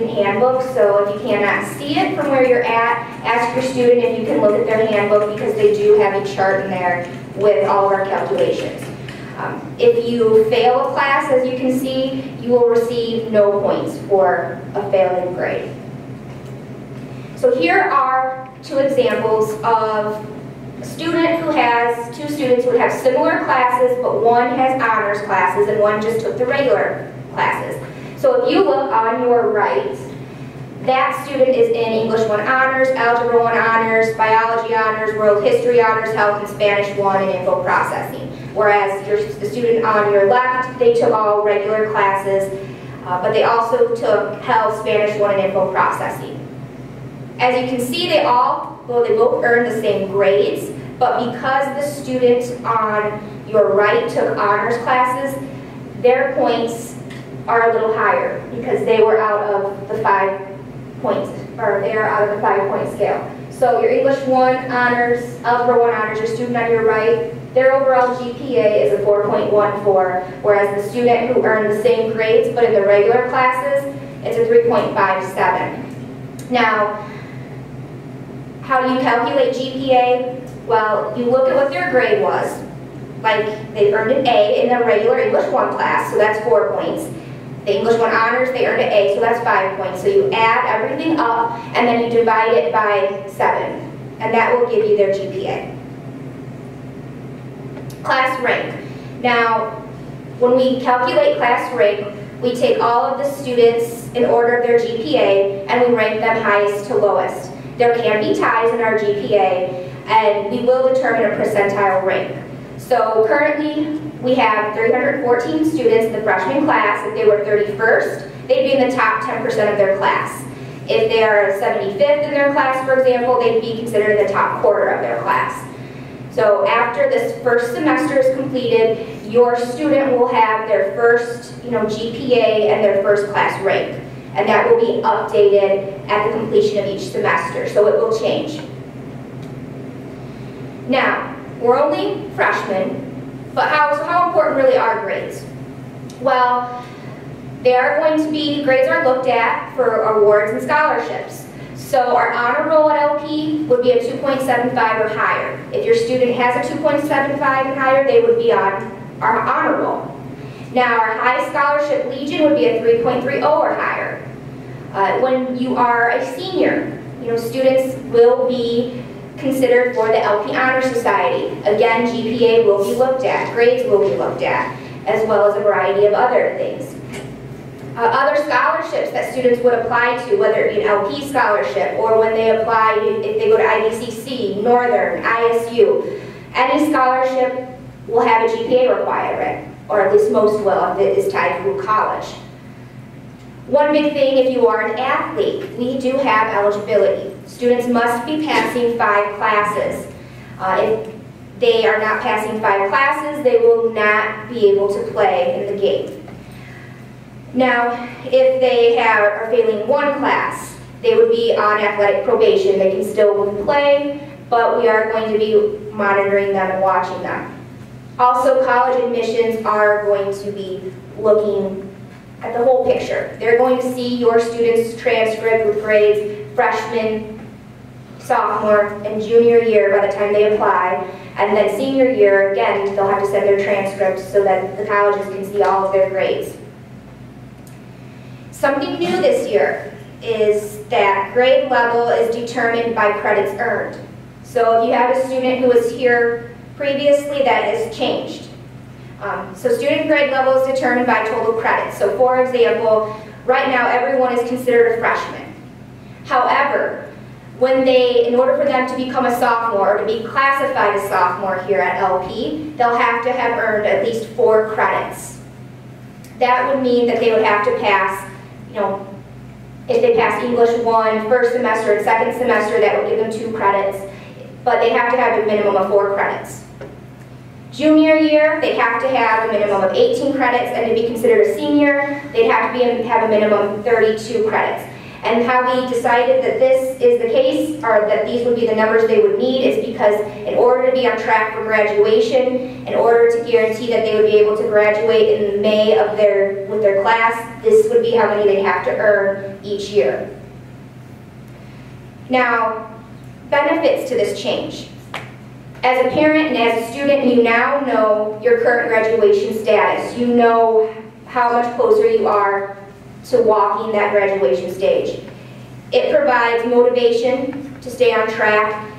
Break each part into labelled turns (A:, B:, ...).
A: handbook, so if you cannot see it from where you're at, ask your student if you can look at their handbook because they do have a chart in there with all of our calculations. Um, if you fail a class, as you can see, you will receive no points for a failing grade. So here are two examples of a student who has, two students who have similar classes, but one has honors classes and one just took the regular classes. So if you look on your right, that student is in English 1 Honors, Algebra 1 Honors, Biology Honors, World History Honors, Health and Spanish 1, and Info Processing. Whereas your, the student on your left, they took all regular classes, uh, but they also took Health, Spanish 1, and Info Processing. As you can see, they all, well, they both earned the same grades, but because the student on your right took honors classes, their points are a little higher because they were out of the five points, or they are out of the five point scale. So your English 1 honors, Algebra 1 honors, your student on your right, their overall GPA is a 4.14, whereas the student who earned the same grades but in the regular classes, it's a 3.57. Now, how do you calculate GPA? Well, you look at what their grade was, like they earned an A in their regular English 1 class, so that's four points. The English 1 honors, they earned an A, so that's five points. So you add everything up, and then you divide it by seven, and that will give you their GPA. Class rank. Now, when we calculate class rank, we take all of the students in order of their GPA, and we rank them highest to lowest. There can be ties in our GPA, and we will determine a percentile rank. So currently, we have 314 students in the freshman class. If they were 31st, they'd be in the top 10% of their class. If they are 75th in their class, for example, they'd be considered the top quarter of their class. So after this first semester is completed, your student will have their first you know, GPA and their first class rank. And that will be updated at the completion of each semester, so it will change. Now, we're only freshmen, but how, so how important really are grades? Well, they are going to be, grades are looked at for awards and scholarships. So our honor roll at LP would be a 2.75 or higher. If your student has a 2.75 and higher, they would be on our honor roll. Now our high scholarship legion would be a 3.30 or higher. Uh, when you are a senior, you know, students will be considered for the LP Honor Society. Again, GPA will be looked at, grades will be looked at, as well as a variety of other things. Uh, other scholarships that students would apply to, whether it be an LP scholarship or when they apply, if they go to IVCC, Northern, ISU, any scholarship will have a GPA requirement, or at least most will if it is tied to college. One big thing, if you are an athlete, we do have eligibility. Students must be passing five classes. Uh, if they are not passing five classes, they will not be able to play in the game. Now, if they have, are failing one class, they would be on athletic probation. They can still play, but we are going to be monitoring them and watching them. Also, college admissions are going to be looking at the whole picture. They're going to see your student's transcript with grades freshman, sophomore, and junior year by the time they apply. And then senior year, again, they'll have to send their transcripts so that the colleges can see all of their grades. Something new this year is that grade level is determined by credits earned. So if you have a student who was here previously, that has changed. Um, so student grade level is determined by total credits. So for example, right now everyone is considered a freshman. However, when they, in order for them to become a sophomore or to be classified as sophomore here at LP, they'll have to have earned at least four credits. That would mean that they would have to pass, you know, if they pass English 1 first semester and second semester, that would give them two credits, but they have to have a minimum of four credits. Junior year, they have to have a minimum of 18 credits, and to be considered a senior, they'd have to be have a minimum of 32 credits. And how we decided that this is the case, or that these would be the numbers they would need, is because in order to be on track for graduation, in order to guarantee that they would be able to graduate in May of their, with their class, this would be how many they'd have to earn each year. Now, benefits to this change. As a parent and as a student, you now know your current graduation status. You know how much closer you are to walking that graduation stage. It provides motivation to stay on track.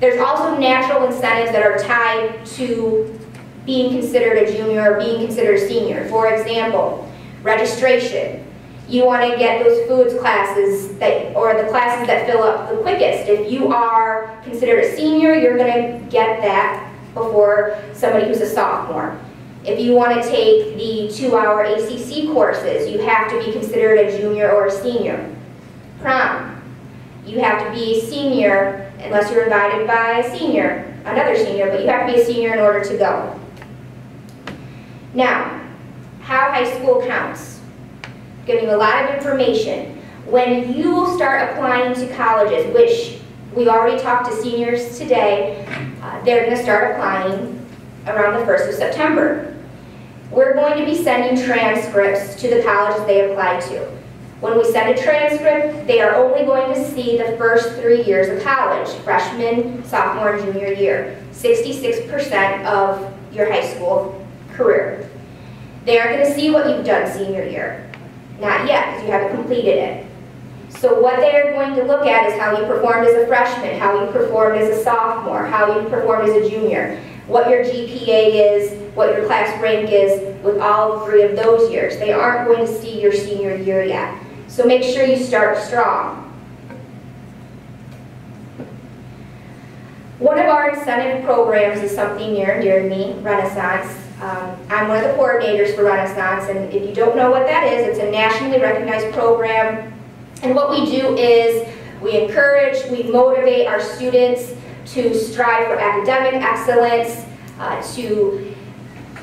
A: There's also natural incentives that are tied to being considered a junior or being considered a senior. For example, registration. You want to get those foods classes that, or the classes that fill up the quickest. If you are considered a senior, you're going to get that before somebody who's a sophomore. If you want to take the two-hour ACC courses, you have to be considered a junior or a senior. Prom, you have to be a senior unless you're invited by a senior, another senior, but you have to be a senior in order to go. Now, how high school counts. Giving you a lot of information. When you will start applying to colleges, which we already talked to seniors today, uh, they're going to start applying around the 1st of September. We're going to be sending transcripts to the colleges they apply to. When we send a transcript, they are only going to see the first three years of college, freshman, sophomore, and junior year, 66% of your high school career. They are going to see what you've done senior year. Not yet, because you haven't completed it. So what they are going to look at is how you performed as a freshman, how you performed as a sophomore, how you performed as a junior, what your GPA is, what your class rank is with all three of those years. They aren't going to see your senior year yet. So make sure you start strong. One of our incentive programs is something near and dear to me, Renaissance. Um, I'm one of the coordinators for Renaissance, and if you don't know what that is, it's a nationally recognized program. And what we do is we encourage, we motivate our students to strive for academic excellence, uh, to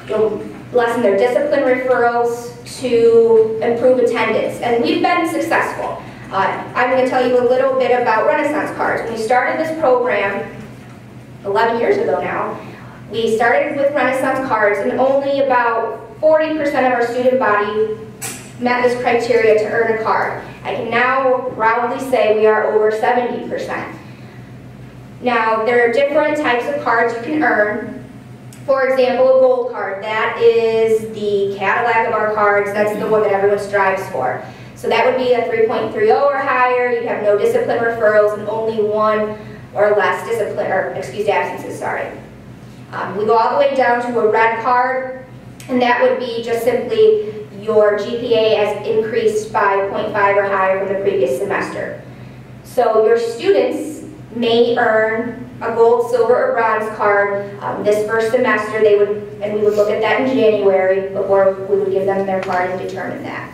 A: you know, lessen their discipline referrals, to improve attendance. And we've been successful. Uh, I'm going to tell you a little bit about Renaissance cards. When we started this program 11 years ago now, we started with Renaissance cards and only about 40% of our student body met this criteria to earn a card. I can now proudly say we are over 70%. Now, there are different types of cards you can earn. For example, a gold card, that is the Cadillac of our cards, that's the one that everyone strives for. So that would be a 3.30 or higher, you have no discipline referrals and only one or less discipline, or excused absences, sorry. Um, we go all the way down to a red card, and that would be just simply your GPA as increased by 0.5 or higher from the previous semester. So your students may earn a gold, silver, or bronze card um, this first semester. They would, and we would look at that in January before we would give them their card and determine that.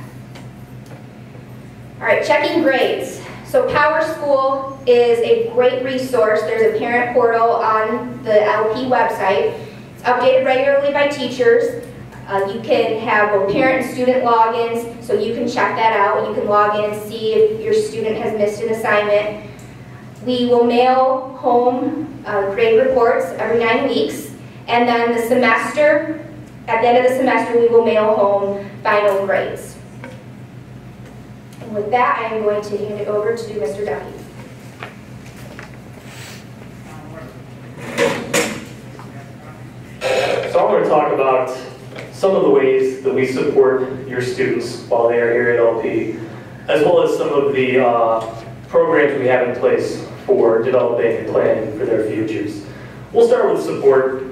A: All right, checking grades. So PowerSchool is a great resource. There's a parent portal on the LP website. It's updated regularly by teachers. Uh, you can have both parent and student logins, so you can check that out you can log in and see if your student has missed an assignment. We will mail home uh, grade reports every nine weeks, and then the semester, at the end of the semester, we will mail home final grades. With that, I am going to hand it over to Mr. Duffy.
B: So I'm going to talk about some of the ways that we support your students while they are here at LP, as well as some of the uh, programs we have in place for developing and planning for their futures. We'll start with support.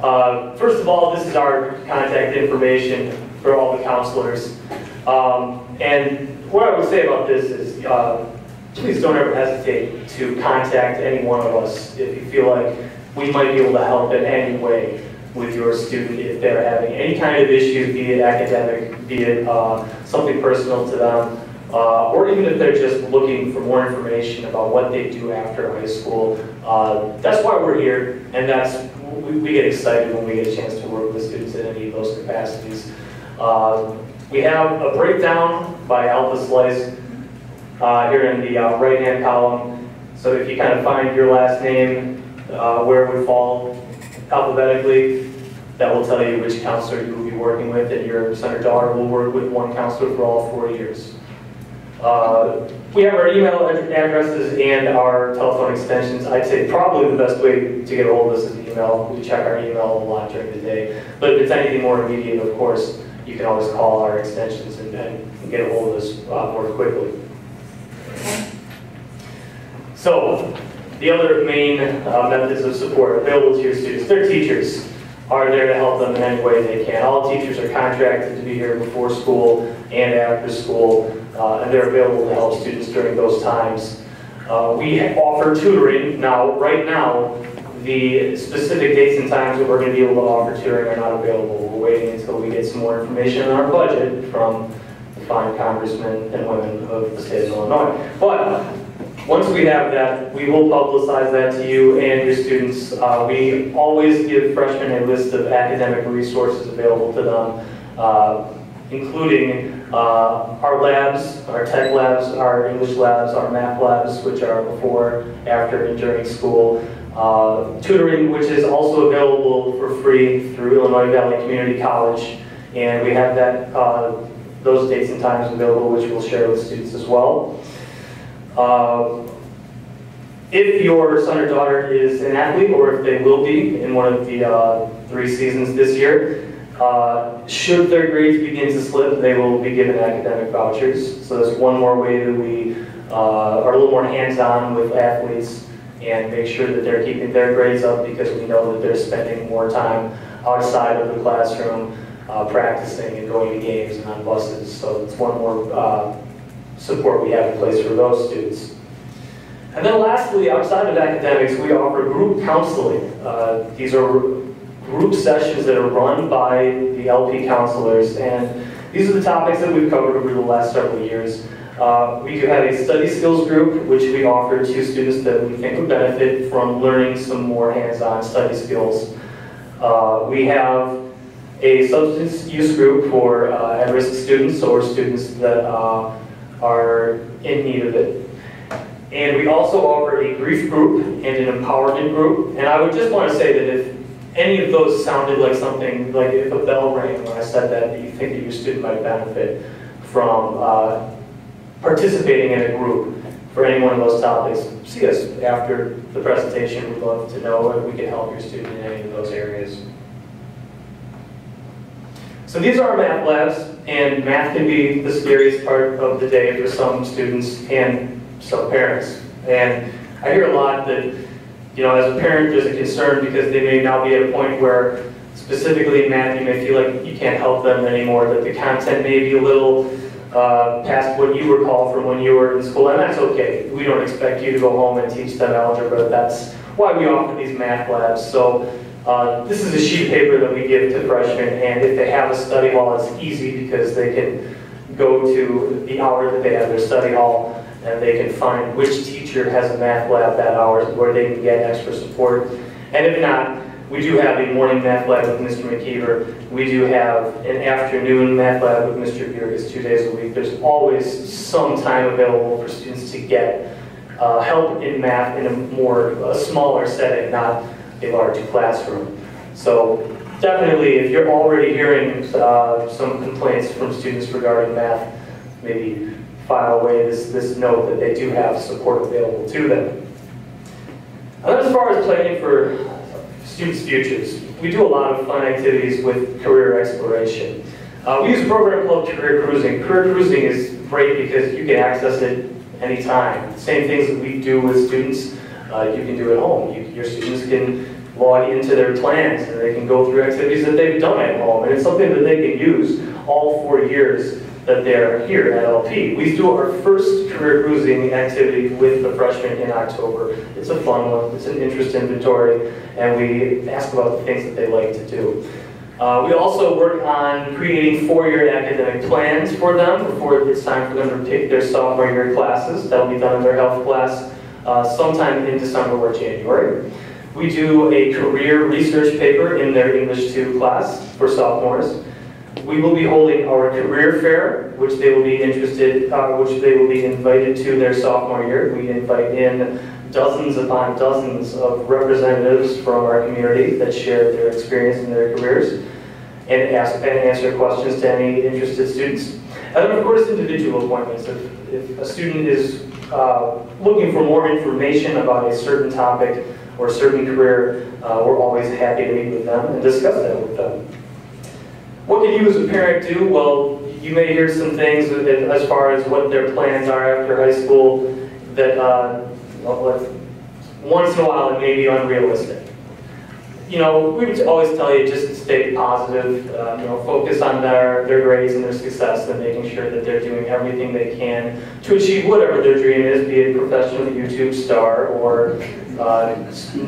B: Uh, first of all, this is our contact information for all the counselors. Um, and what I would say about this is, uh, please don't ever hesitate to contact any one of us if you feel like we might be able to help in any way with your student if they're having any kind of issue, be it academic, be it uh, something personal to them, uh, or even if they're just looking for more information about what they do after high school. Uh, that's why we're here, and that's we, we, get excited when we get a chance to work with students in any of those capacities. Uh, we have a breakdown by Alpha Slice uh, here in the uh, right-hand column. So if you kind of find your last name, uh, where it would fall alphabetically, that will tell you which counselor you will be working with, and your or daughter will work with one counselor for all four years. Uh, we have our email addresses and our telephone extensions. I'd say probably the best way to get a hold of us is email. We check our email a lot during the day. But if it's anything more immediate, of course, you can always call our extensions and, and get a hold of us uh, more quickly. So, the other main uh, methods of support available to your students, their teachers are there to help them in any way they can. All teachers are contracted to be here before school and after school, uh, and they're available to help students during those times. Uh, we offer tutoring. Now, right now, the specific dates and times that we're going to be able to offer tutoring are not available. We're waiting until we get some more information on our budget from the fine congressmen and women of the state of Illinois. But once we have that, we will publicize that to you and your students. Uh, we always give freshmen a list of academic resources available to them, uh, including uh, our labs, our tech labs, our English labs, our math labs, which are before, after, and during school. Uh, tutoring, which is also available for free through Illinois Valley Community College. And we have that, uh, those dates and times available, which we'll share with students as well. Uh, if your son or daughter is an athlete, or if they will be in one of the uh, three seasons this year, uh, should their grades begin to slip, they will be given academic vouchers. So that's one more way that we uh, are a little more hands-on with athletes and make sure that they're keeping their grades up because we know that they're spending more time outside of the classroom uh, practicing and going to games and on buses. So it's one more uh, support we have in place for those students. And then lastly, outside of academics, we offer group counseling. Uh, these are group sessions that are run by the LP counselors, and these are the topics that we've covered over the last several years. Uh, we do have a study skills group, which we offer to students that we think would benefit from learning some more hands-on study skills. Uh, we have a substance use group for uh, at-risk students or students that uh, are in need of it. And we also offer a grief group and an empowerment group. And I would just want to say that if any of those sounded like something, like if a bell rang when I said that, that you think that your student might benefit from uh, participating in a group for any one of those topics, see us after the presentation. We'd love to know if we can help your student in any of those areas. So these are our math labs, and math can be the scariest part of the day for some students and some parents. And I hear a lot that, you know, as a parent, there's a concern because they may now be at a point where, specifically in math, you may feel like you can't help them anymore, that the content may be a little uh, past what you recall from when you were in school, and that's okay. We don't expect you to go home and teach them algebra. That's why we offer these math labs. So uh, this is a sheet of paper that we give to freshmen, and if they have a study hall, it's easy because they can go to the hour that they have their study hall, and they can find which teacher has a math lab that hour where they can get extra support. And if not, we do have a morning math lab with Mr. McKeever. We do have an afternoon math lab with Mr. Burgess two days a week. There's always some time available for students to get uh, help in math in a more a smaller setting, not a large classroom. So definitely, if you're already hearing uh, some complaints from students regarding math, maybe file away this, this note that they do have support available to them. And as far as planning for students' futures, we do a lot of fun activities with career exploration. Uh, we use a program called Career Cruising. Career Cruising is great because you can access it anytime. Same things that we do with students, uh, you can do at home. You, your students can log into their plans and they can go through activities that they've done at home. And it's something that they can use all four years that they're here at LP. We do our first career cruising activity with the freshmen in October. It's a fun one, it's an interest inventory, and we ask about the things that they like to do. Uh, we also work on creating four-year academic plans for them before it's time for them to take their sophomore year classes. That'll be done in their health class uh, sometime in December or January. We do a career research paper in their English 2 class for sophomores. We will be holding our career fair, which they will be interested, uh, which they will be invited to their sophomore year. We invite in dozens upon dozens of representatives from our community that share their experience in their careers and ask and answer questions to any interested students. And then, of course, individual appointments. If, if a student is uh, looking for more information about a certain topic or a certain career, uh, we're always happy to meet with them and discuss that with them. What can you as a parent do? Well, you may hear some things as far as what their plans are after high school that uh, once in a while it may be unrealistic. You know, we always tell you just to stay positive, uh, you know, focus on their, their grades and their success and making sure that they're doing everything they can to achieve whatever their dream is, be it professional YouTube star or uh,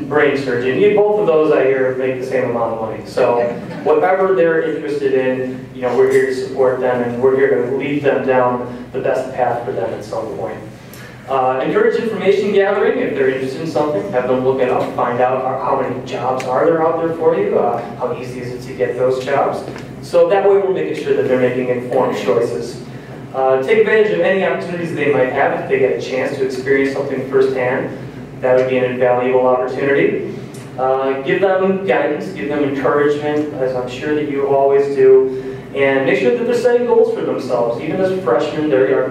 B: brain surgeon. You, both of those I hear make the same amount of money. So whatever they're interested in, you know, we're here to support them and we're here to lead them down the best path for them at some point. Uh, encourage information gathering if they're interested in something. Have them look it up, find out how many jobs are there out there for you, uh, how easy is it to get those jobs. So that way we're making sure that they're making informed choices. Uh, take advantage of any opportunities they might have if they get a chance to experience something firsthand. That would be an invaluable opportunity. Uh, give them guidance, give them encouragement, as I'm sure that you always do, and make sure that they're setting goals for themselves. Even as freshmen, they are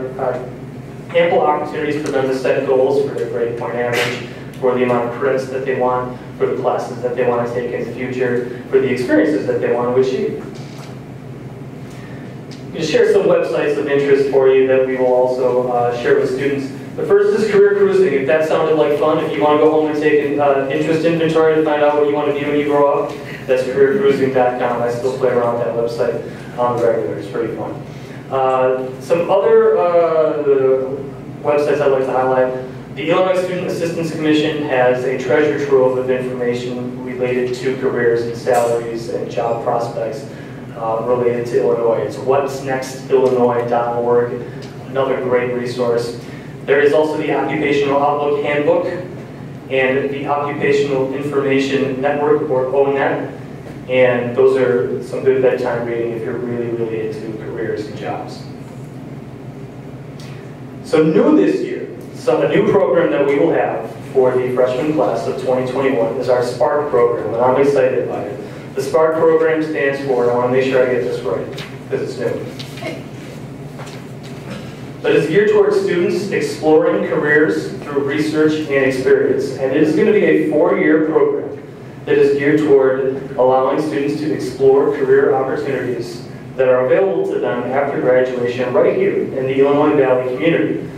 B: ample opportunities for them to set goals for their grade point average, for the amount of credits that they want, for the classes that they want to take in the future, for the experiences that they want to achieve. Just share some websites of interest for you that we will also uh, share with students. The first is career cruising. If that sounded like fun, if you want to go home and take an uh, interest inventory to find out what you want to be when you grow up, that's careercruising.com. I still play around with that website on the regular. It's pretty fun. Uh, some other uh, websites I'd like to highlight. The Illinois Student Assistance Commission has a treasure trove of information related to careers and salaries and job prospects uh, related to Illinois. It's what'snextillinois.org, another great resource. There is also the Occupational Outlook Handbook and the Occupational Information Network, or ONET, and those are some good bedtime reading if you're really, really into careers and jobs. So new this year, so a new program that we will have for the freshman class of 2021 is our SPARK program, and I'm excited about it. The SPARK program stands for, I want to make sure I get this right, because it's new. But it's geared towards students exploring careers through research and experience. And it is going to be a four-year program that is geared toward allowing students to explore career opportunities that are available to them after graduation right here in the Illinois Valley community.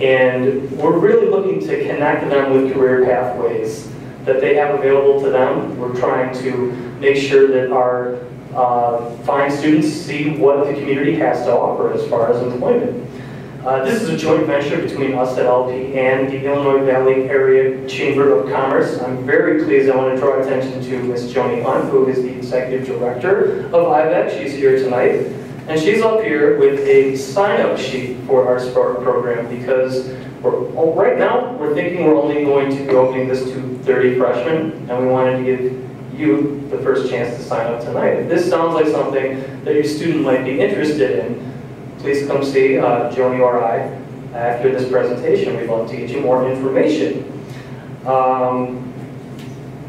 B: And we're really looking to connect them with career pathways that they have available to them. We're trying to make sure that our uh, fine students see what the community has to offer as far as employment. Uh, this is a joint venture between us at LP and the Illinois Valley Area Chamber of Commerce. I'm very pleased. I want to draw attention to Ms. Joni Hunt, who is the Executive Director of IVAC. She's here tonight. And she's up here with a sign-up sheet for our Spark program because well, right now we're thinking we're only going to be opening this to 30 freshmen, and we wanted to give you the first chance to sign up tonight. If this sounds like something that your student might be interested in, please come see uh, Joni or I after this presentation. We'd love to get you more information. Um,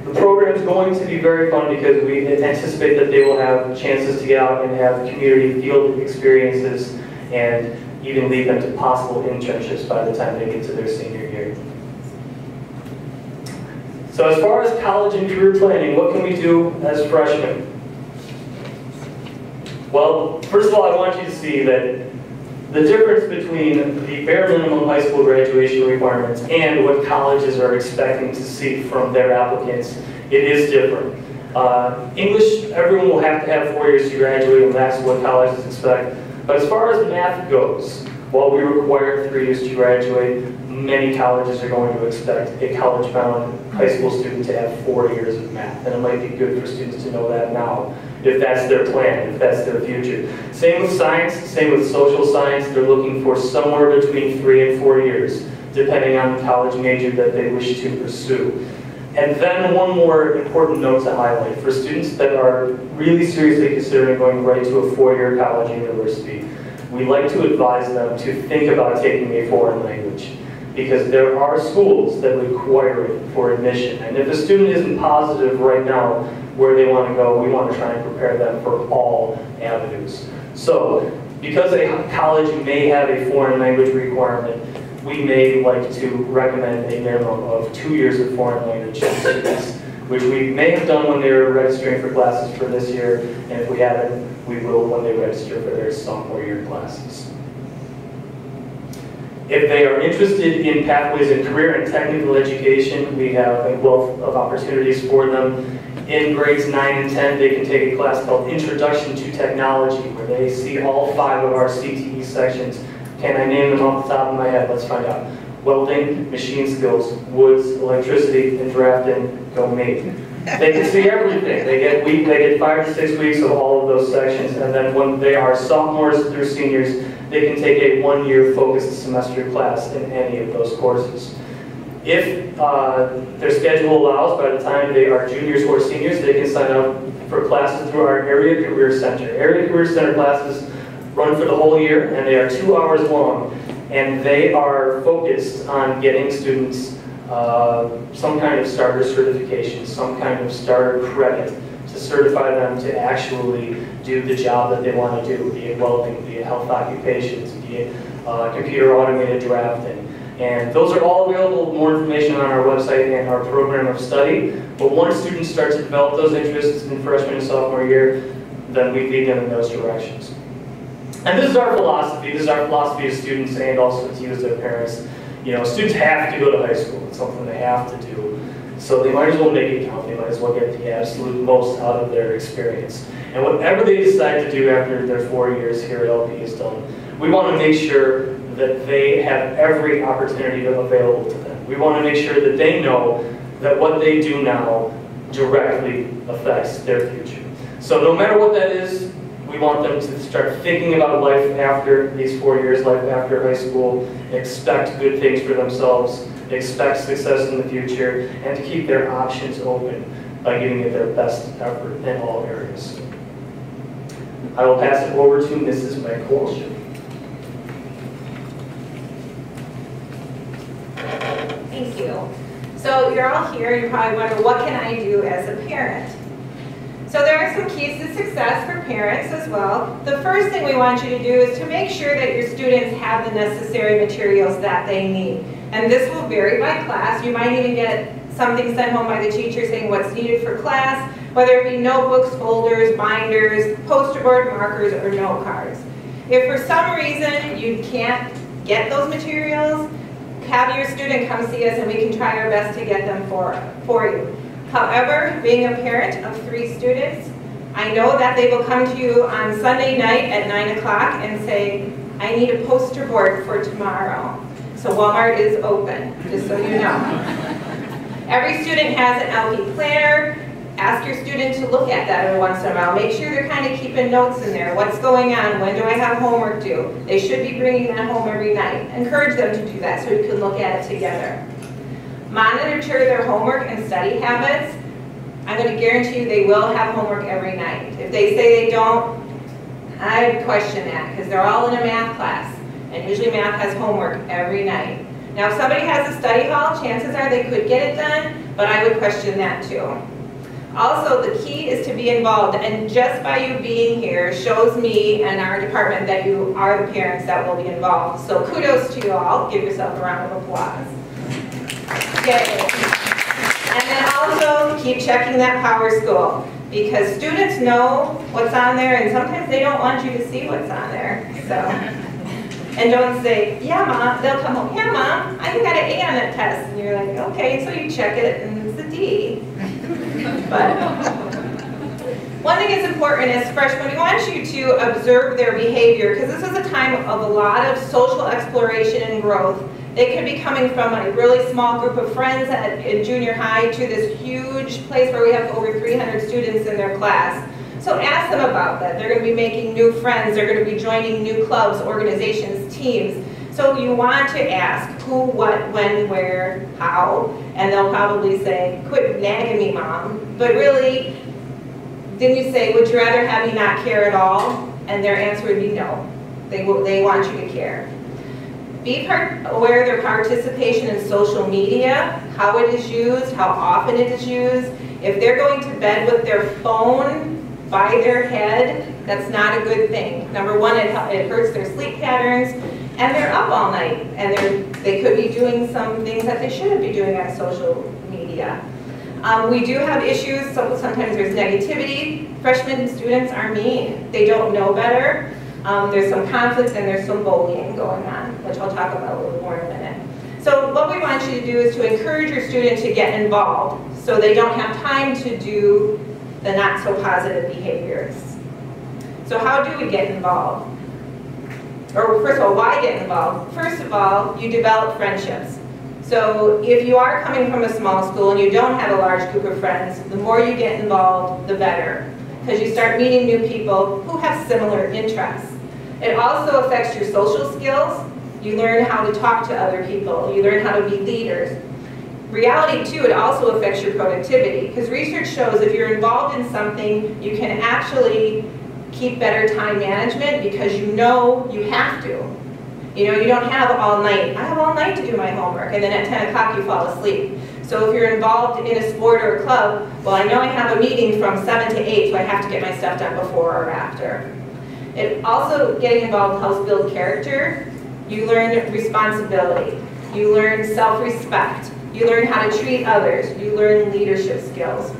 B: the program is going to be very fun because we anticipate that they will have chances to get out and have community field experiences and even lead them to possible internships by the time they get to their senior year. So as far as college and career planning, what can we do as freshmen? Well, first of all, I want you to see that the difference between the bare minimum high school graduation requirements and what colleges are expecting to see from their applicants, it is different. Uh, English, everyone will have to have four years to graduate, and that's what colleges expect. But as far as math goes, while we require three years to graduate, many colleges are going to expect a college-bound high school student to have four years of math. And it might be good for students to know that now if that's their plan, if that's their future. Same with science, same with social science. They're looking for somewhere between three and four years, depending on the college major that they wish to pursue. And then one more important note to highlight for students that are really seriously considering going right to a four-year college or university. We like to advise them to think about taking a foreign language because there are schools that require it for admission. And if a student isn't positive right now where they want to go, we want to try and prepare them for all avenues. So, because a college may have a foreign language requirement, we may like to recommend a minimum of two years of foreign language students, which we may have done when they were registering for classes for this year, and if we haven't, we will when they register for their sophomore year classes. If they are interested in pathways in career and technical education, we have a wealth of opportunities for them. In grades 9 and 10, they can take a class called Introduction to Technology, where they see all five of our CTE sections. Can I name them off the top of my head? Let's find out. Welding, machine skills, woods, electricity, and drafting, go me. They can see everything. They get week, they get five to six weeks of all of those sections, and then when they are sophomores through seniors, they can take a one-year focused semester class in any of those courses. If uh, their schedule allows, by the time they are juniors or seniors, they can sign up for classes through our Area Career Center. Area Career Center classes run for the whole year, and they are two hours long, and they are focused on getting students uh, some kind of starter certification, some kind of starter credit to certify them to actually do the job that they want to do, be it welding, be it health occupations, be it uh, computer automated drafting. And those are all available, more information on our website and our program of study. But once students start to develop those interests in freshman and sophomore year, then we lead them in those directions. And this is our philosophy. This is our philosophy to students and also to you as their parents. You know, students have to go to high school. It's something they have to do. So they might as well make it count. They might as well get the absolute most out of their experience. And whatever they decide to do after their four years here at LP done, we want to make sure that they have every opportunity available to them. We want to make sure that they know that what they do now directly affects their future. So no matter what that is, we want them to start thinking about life after these four years, life after high school, expect good things for themselves, expect success in the future, and to keep their options open by giving it their best effort in all areas. I will pass it over to Mrs. Meg.
C: Thank you. So you're all here, you probably wonder, what can I do as a parent? So there are some keys to success for parents as well. The first thing we want you to do is to make sure that your students have the necessary materials that they need. And this will vary by class. You might even get something sent home by the teacher saying what's needed for class, whether it be notebooks, folders, binders, poster board markers, or note cards. If for some reason you can't get those materials, have your student come see us and we can try our best to get them for, for you. However, being a parent of three students, I know that they will come to you on Sunday night at 9 o'clock and say, I need a poster board for tomorrow. So Walmart is open, just so you know. Every student has an LP planner. Ask your student to look at that every once in a while. Make sure they're kind of keeping notes in there. What's going on? When do I have homework due? They should be bringing that home every night. Encourage them to do that so you can look at it together. Monitor their homework and study habits. I'm going to guarantee you they will have homework every night. If they say they don't, I question that because they're all in a math class. And usually math has homework every night. Now if somebody has a study hall, chances are they could get it done, but I would question that too. Also, the key is to be involved, and just by you being here shows me and our department that you are the parents that will be involved. So kudos to you all. Give yourself a round of applause. Okay. And then also keep checking that PowerSchool because students know what's on there and sometimes they don't want you to see what's on there. So, and don't say, yeah mom, they'll come home, yeah mom, I got an A on that test. And you're like, okay, so you check it and it's a D. But one thing that's important is freshmen, we want you to observe their behavior because this is a time of a lot of social exploration and growth. They could be coming from a really small group of friends at, in junior high to this huge place where we have over 300 students in their class. So ask them about that. They're going to be making new friends. They're going to be joining new clubs, organizations, teams. So you want to ask who, what, when, where, how, and they'll probably say, quit nagging me, mom. But really, then you say, would you rather have me not care at all? And their answer would be no. They, will, they want you to care. Be aware of their participation in social media, how it is used, how often it is used. If they're going to bed with their phone by their head, that's not a good thing. Number one, it, it hurts their sleep patterns, and they're up all night, and they're, they could be doing some things that they shouldn't be doing on social media. Um, we do have issues, so sometimes there's negativity. Freshmen students are mean. They don't know better. Um, there's some conflict and there's some bullying going on, which I'll talk about a little more in a minute. So what we want you to do is to encourage your student to get involved so they don't have time to do the not so positive behaviors. So how do we get involved? Or first of all, why get involved? First of all, you develop friendships. So if you are coming from a small school and you don't have a large group of friends, the more you get involved, the better. Because you start meeting new people who have similar interests. It also affects your social skills. You learn how to talk to other people. You learn how to be leaders. Reality too, it also affects your productivity because research shows if you're involved in something, you can actually keep better time management because you know you have to. You know, you don't have all night. I have all night to do my homework and then at 10 o'clock you fall asleep. So if you're involved in a sport or a club, well I know I have a meeting from 7 to 8 so I have to get my stuff done before or after. It also, getting involved helps build character. You learn responsibility. You learn self-respect. You learn how to treat others. You learn leadership skills.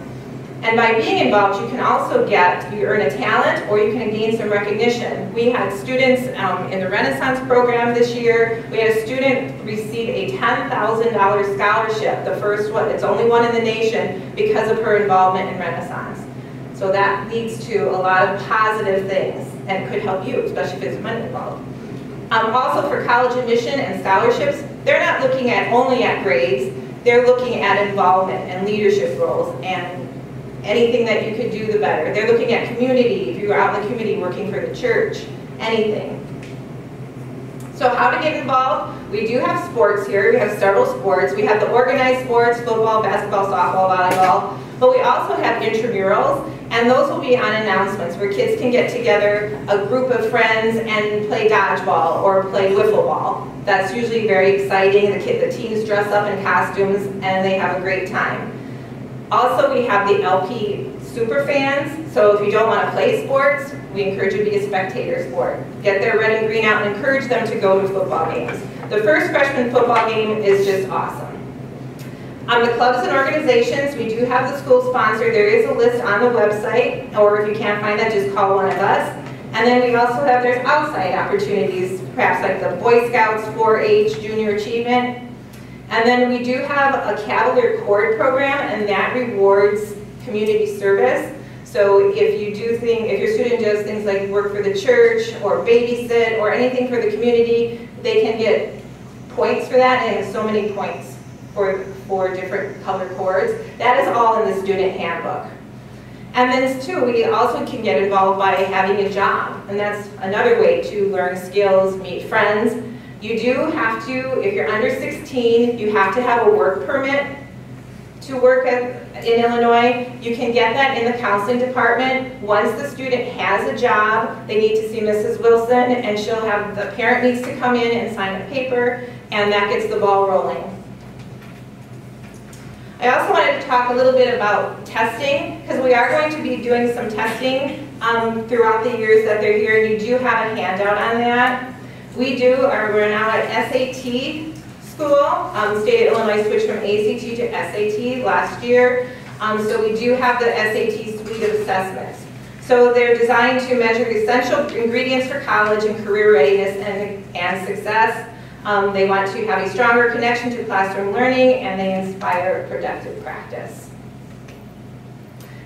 C: And by being involved, you can also get, you earn a talent or you can gain some recognition. We had students um, in the Renaissance program this year. We had a student receive a $10,000 scholarship, the first one, it's only one in the nation, because of her involvement in Renaissance. So that leads to a lot of positive things and could help you, especially if there's money involved. Um, also for college admission and scholarships, they're not looking at only at grades, they're looking at involvement and leadership roles and anything that you could do the better. They're looking at community, if you're out in the community working for the church, anything. So how to get involved? We do have sports here. We have several sports. We have the organized sports, football, basketball, softball, volleyball. But we also have intramurals, and those will be on announcements where kids can get together, a group of friends, and play dodgeball or play wiffle ball. That's usually very exciting. The, kid, the teams dress up in costumes, and they have a great time. Also, we have the LP super fans. So if you don't want to play sports, we encourage you to be a spectator sport. Get their red and green out and encourage them to go to football games. The first freshman football game is just awesome. On the clubs and organizations, we do have the school sponsor. There is a list on the website, or if you can't find that, just call one of us. And then we also have, there's outside opportunities, perhaps like the Boy Scouts 4-H Junior Achievement. And then we do have a Cavalier Cord program, and that rewards community service. So if you do things, if your student does things like work for the church or babysit or anything for the community, they can get points for that and so many points for, for different color cords. That is all in the student handbook. And then too, we also can get involved by having a job. And that's another way to learn skills, meet friends. You do have to, if you're under 16, you have to have a work permit to work at, in Illinois, you can get that in the counseling department. Once the student has a job, they need to see Mrs. Wilson and she'll have, the parent needs to come in and sign a paper and that gets the ball rolling. I also wanted to talk a little bit about testing because we are going to be doing some testing um, throughout the years that they're here and you do have a handout on that. We do, or we're now at SAT school. Um, state of Illinois switched from ACT to SAT last year. Um, so we do have the SAT suite of assessments. So they're designed to measure essential ingredients for college and career readiness and, and success. Um, they want to have a stronger connection to classroom learning and they inspire productive practice.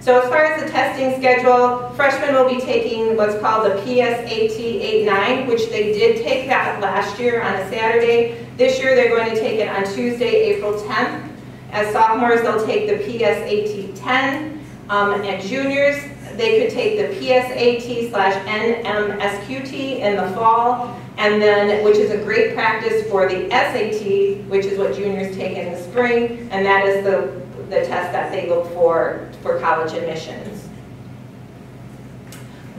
C: So as far as the testing schedule, freshmen will be taking what's called the PSAT 89, which they did take that last year on a Saturday. This year they're going to take it on Tuesday, April 10th. As sophomores, they'll take the PSAT 10. Um, and juniors, they could take the PSAT slash NMSQT in the fall. And then, which is a great practice for the SAT, which is what juniors take in the spring, and that is the, the test that they look for for college admissions.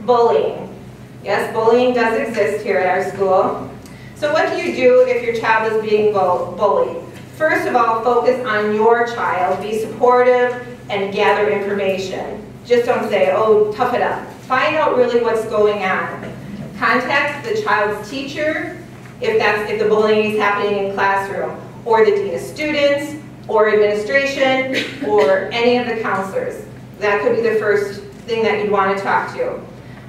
C: Bullying. Yes, bullying does exist here at our school. So what do you do if your child is being bullied? First of all, focus on your child. Be supportive and gather information. Just don't say, oh, tough it up. Find out really what's going on. Contact the child's teacher if that's if the bullying is happening in classroom, or the dean of students, or administration, or any of the counselors. That could be the first thing that you'd want to talk to.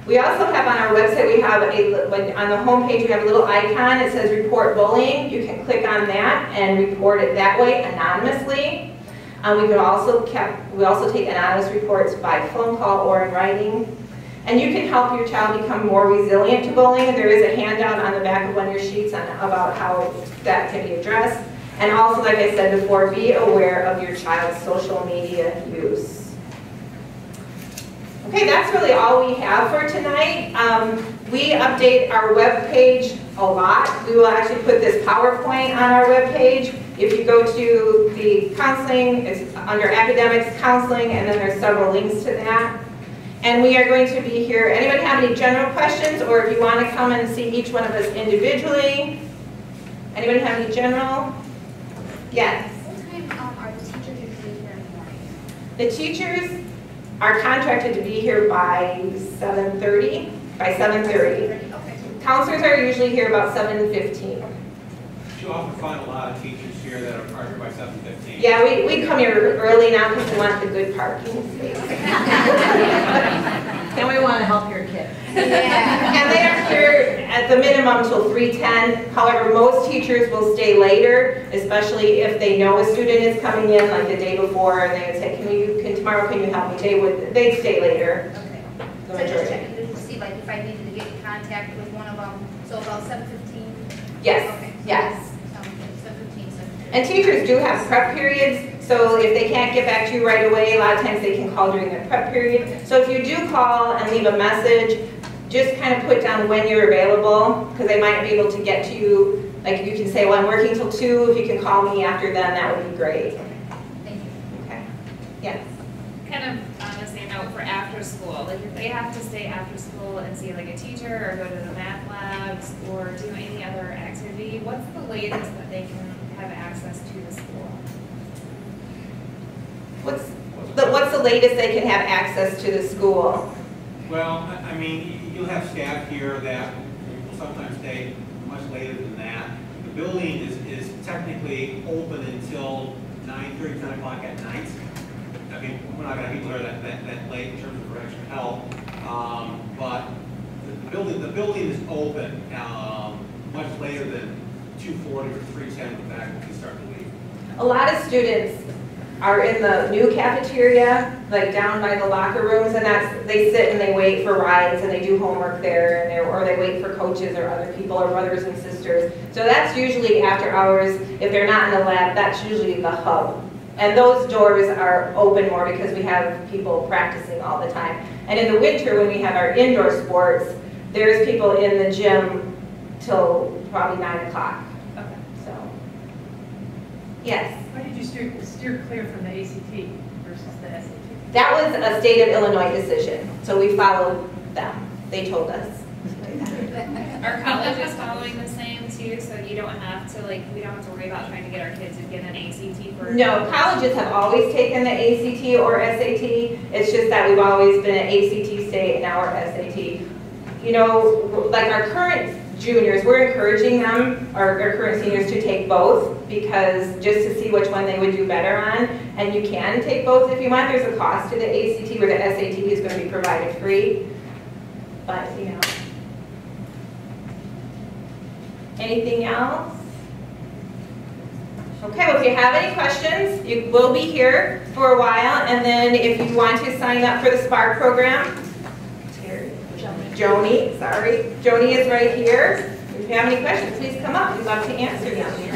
C: We also have on our website, we have a, on the home page, we have a little icon that says report bullying. You can click on that and report it that way anonymously. Um, we can also kept, we also take anonymous reports by phone call or in writing. And you can help your child become more resilient to bullying. There is a handout on the back of one of your sheets on, about how that can be addressed. And also, like I said before, be aware of your child's social media use. Okay, that's really all we have for tonight. Um, we update our web page a lot. We will actually put this PowerPoint on our web page. If you go to the counseling, it's under academics counseling, and then there's several links to that. And we are going to be here. Anybody have any general questions, or if you want to come and see each one of us individually? Anybody have any general? Yes.
D: What time um, are the teachers usually here in the morning?
C: The teachers are contracted to be here by 7:30, by 7:30.
D: Okay.
C: Counselors are usually here about 7:15.
E: You often find a lot of teachers here that are parked by seven fifteen.
C: Yeah, we, we come here early now because we want the good parking space.
F: And we want to help your kid.
C: And they are here at the minimum till 3:10. However, most teachers will stay later, especially if they know a student is coming in like the day before and they would say, can you, can, tomorrow can you help me? They would, they'd stay later.
D: Okay.
C: the
D: So just
C: majority.
D: checking to see like if I needed to get in contact with one of them, so about seven fifteen?
C: Yes,
D: Okay.
C: yes.
D: Sounds good, seven fifteen, seven fifteen.
C: And teachers do have prep periods, so if they can't get back to you right away, a lot of times they can call during their prep period. So if you do call and leave a message, just kind of put down when you're available, because they might be able to get to you. Like you can say, well, I'm working till two, if you can call me after then, that would be great.
D: Thank you.
C: Okay. Yes.
G: kind of on the same note for after school, like if they have to stay after school and see like a teacher or go to the math labs or do any other activity, what's the latest that they can have access to the school?
C: What's, the what's the latest they can have access to the school?
E: Well, I mean, you'll have staff here that sometimes stay much later than that. The building is, is technically open until 9, 30, 10 o'clock at night. I mean, we're not gonna have people there that, that, that late in terms of extra help. Um, but the building, the building is open, um, much later than two forty or three ten when faculty start to leave.
C: A lot of students are in the new cafeteria, like down by the locker rooms, and that's, they sit and they wait for rides and they do homework there, and they or they wait for coaches or other people or brothers and sisters. So that's usually after hours, if they're not in the lab, that's usually the hub. And those doors are open more because we have people practicing all the time. And in the winter, when we have our indoor sports, there's people in the gym till probably nine o'clock,
G: Okay.
C: so. Yes?
F: Why did you steer, steer clear from the ACT versus the SAT?
C: That was a state of Illinois decision, so we followed them. They told us.
G: Are colleges following the same too, so you don't have to like, we don't have to worry about trying to get our kids to get an ACT for?
C: No, colleges have always taken the ACT or SAT. It's just that we've always been an ACT state and now we're SAT. You know, like our current juniors, we're encouraging them, our, our current seniors, to take both because just to see which one they would do better on. And you can take both if you want. There's a cost to the ACT where the SAT is going to be provided free. But, you know. Anything else? Okay, well, if you have any questions, you will be here for a while, and then if you want to sign up for the Spark program, Joni, sorry, Joni is right here. If you have any questions, please come up, we'd love to answer them.